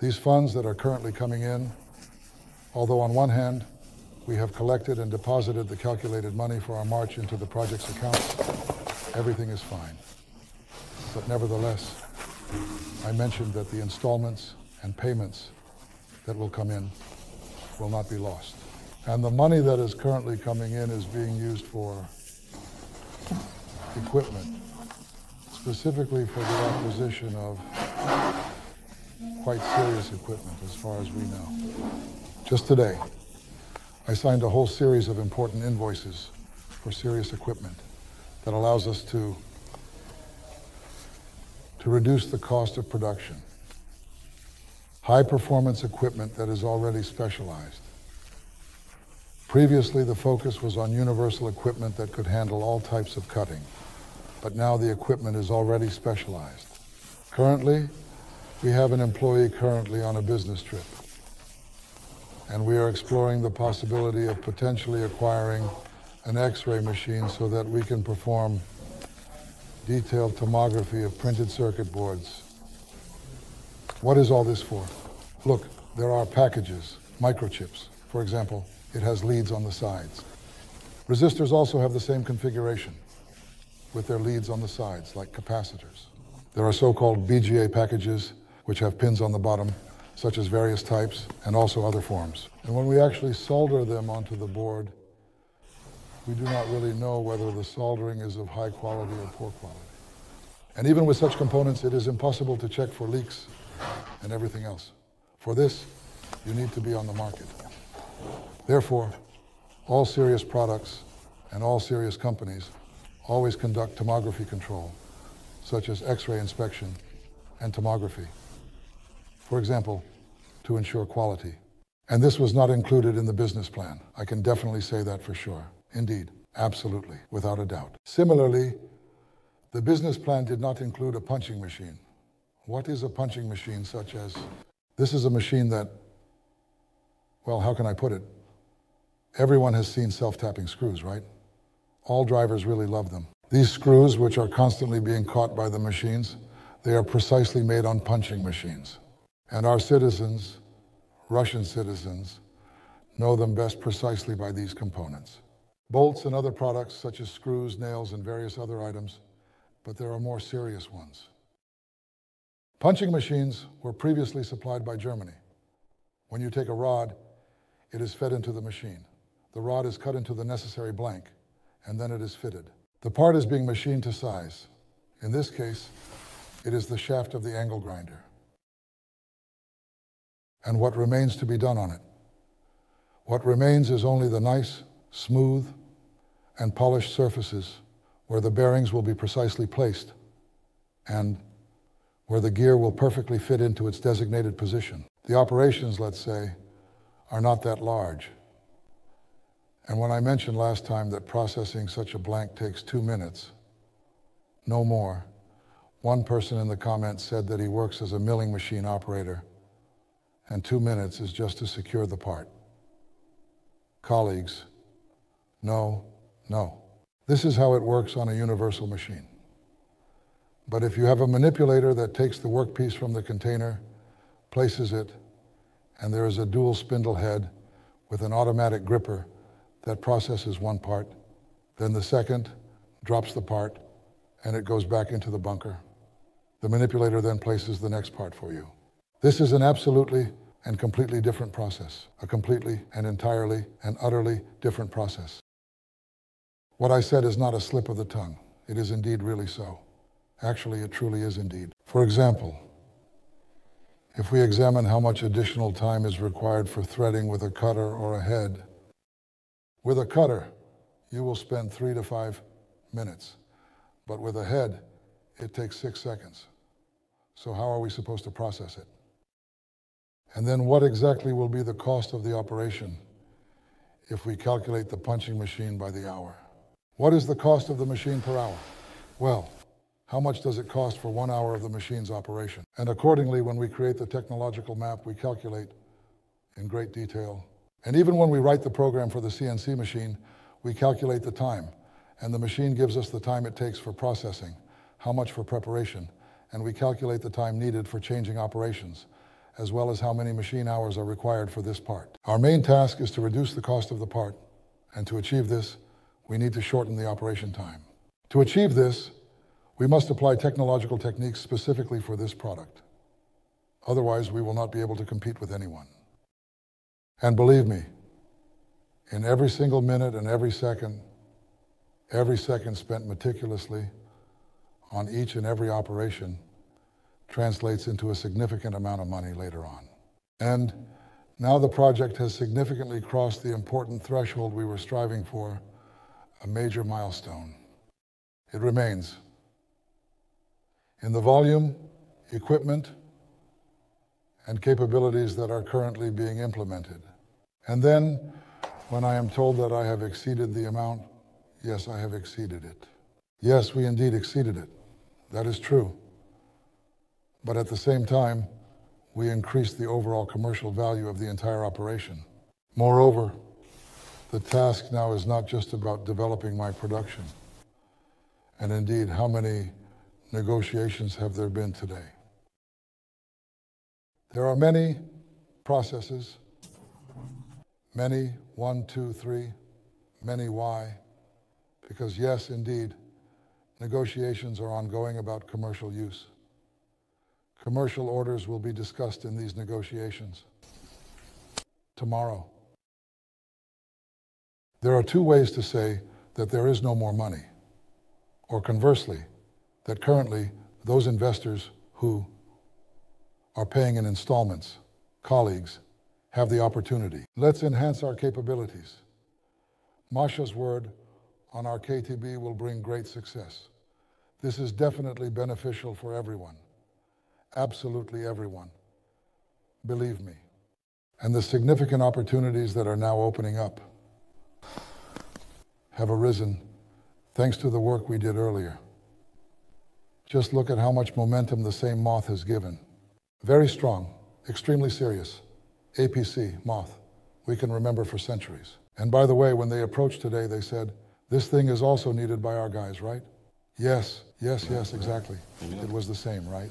These funds that are currently coming in, although on one hand, we have collected and deposited the calculated money for our march into the project's accounts, everything is fine. But nevertheless, I mentioned that the installments and payments that will come in will not be lost. And the money that is currently coming in is being used for equipment, specifically for the acquisition of quite serious equipment as far as we know. Just today, I signed a whole series of important invoices for serious equipment that allows us to, to reduce the cost of production. High performance equipment that is already specialized. Previously, the focus was on universal equipment that could handle all types of cutting, but now the equipment is already specialized. Currently, we have an employee currently on a business trip, and we are exploring the possibility of potentially acquiring an X-ray machine so that we can perform detailed tomography of printed circuit boards. What is all this for? Look, there are packages, microchips, for example, it has leads on the sides. Resistors also have the same configuration with their leads on the sides, like capacitors. There are so-called BGA packages, which have pins on the bottom, such as various types, and also other forms. And when we actually solder them onto the board, we do not really know whether the soldering is of high quality or poor quality. And even with such components, it is impossible to check for leaks and everything else. For this, you need to be on the market. Therefore, all serious products and all serious companies always conduct tomography control, such as X-ray inspection and tomography. For example, to ensure quality. And this was not included in the business plan. I can definitely say that for sure. Indeed, absolutely, without a doubt. Similarly, the business plan did not include a punching machine. What is a punching machine such as, this is a machine that, well, how can I put it? Everyone has seen self-tapping screws, right? All drivers really love them. These screws, which are constantly being caught by the machines, they are precisely made on punching machines. And our citizens, Russian citizens, know them best precisely by these components. Bolts and other products such as screws, nails, and various other items, but there are more serious ones. Punching machines were previously supplied by Germany. When you take a rod, it is fed into the machine. The rod is cut into the necessary blank, and then it is fitted. The part is being machined to size. In this case, it is the shaft of the angle grinder. And what remains to be done on it? What remains is only the nice, smooth, and polished surfaces where the bearings will be precisely placed and where the gear will perfectly fit into its designated position. The operations, let's say, are not that large. And when I mentioned last time that processing such a blank takes two minutes, no more, one person in the comments said that he works as a milling machine operator, and two minutes is just to secure the part. Colleagues, no, no. This is how it works on a universal machine. But if you have a manipulator that takes the workpiece from the container, places it, and there is a dual spindle head with an automatic gripper that processes one part, then the second drops the part, and it goes back into the bunker. The manipulator then places the next part for you. This is an absolutely and completely different process, a completely and entirely and utterly different process. What I said is not a slip of the tongue. It is indeed really so. Actually, it truly is indeed. For example, if we examine how much additional time is required for threading with a cutter or a head, with a cutter, you will spend three to five minutes. But with a head, it takes six seconds. So how are we supposed to process it? And then what exactly will be the cost of the operation if we calculate the punching machine by the hour? What is the cost of the machine per hour? Well, how much does it cost for one hour of the machine's operation? And accordingly, when we create the technological map, we calculate in great detail and even when we write the program for the CNC machine, we calculate the time. And the machine gives us the time it takes for processing, how much for preparation, and we calculate the time needed for changing operations, as well as how many machine hours are required for this part. Our main task is to reduce the cost of the part, and to achieve this, we need to shorten the operation time. To achieve this, we must apply technological techniques specifically for this product. Otherwise, we will not be able to compete with anyone. And believe me, in every single minute and every second, every second spent meticulously on each and every operation translates into a significant amount of money later on. And now the project has significantly crossed the important threshold we were striving for, a major milestone. It remains. In the volume, equipment, and capabilities that are currently being implemented. And then, when I am told that I have exceeded the amount, yes, I have exceeded it. Yes, we indeed exceeded it. That is true. But at the same time, we increased the overall commercial value of the entire operation. Moreover, the task now is not just about developing my production. And indeed, how many negotiations have there been today? There are many processes, many, one, two, three, many why, because yes, indeed, negotiations are ongoing about commercial use. Commercial orders will be discussed in these negotiations tomorrow. There are two ways to say that there is no more money, or conversely, that currently those investors who are paying in installments, colleagues, have the opportunity. Let's enhance our capabilities. Masha's word on our KTB will bring great success. This is definitely beneficial for everyone, absolutely everyone. Believe me. And the significant opportunities that are now opening up have arisen thanks to the work we did earlier. Just look at how much momentum the same moth has given. Very strong, extremely serious. APC, moth, we can remember for centuries. And by the way, when they approached today, they said, This thing is also needed by our guys, right? Yes, yes, yes, exactly. It was the same, right?